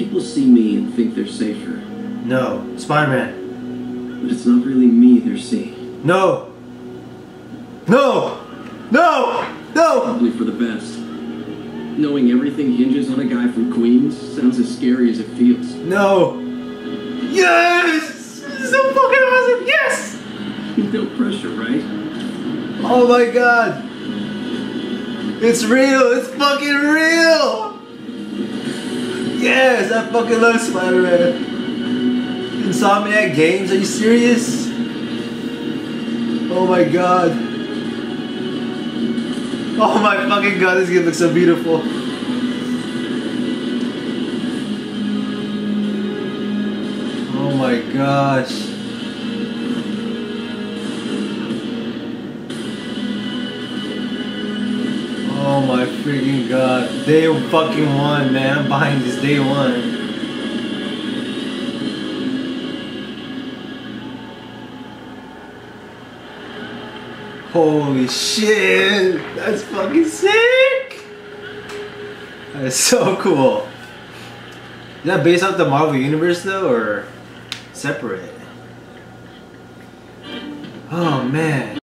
People see me and think they're safer, No. Spider-Man. but it's not really me they're seeing. No. No. No. No. Probably for the best. Knowing everything hinges on a guy from Queens sounds as scary as it feels. No. Yes. So fucking awesome. Yes. no pressure, right? Oh my god. It's real. It's fucking real. I fucking love Spider-Man. Insomniac Games, are you serious? Oh my god. Oh my fucking god, this game looks so beautiful. Oh my gosh. Oh my freaking god. Day fucking one, man. I'm buying this day one. Holy shit! That's fucking sick! That is so cool. Is that based off the Marvel Universe though, or separate? Oh man.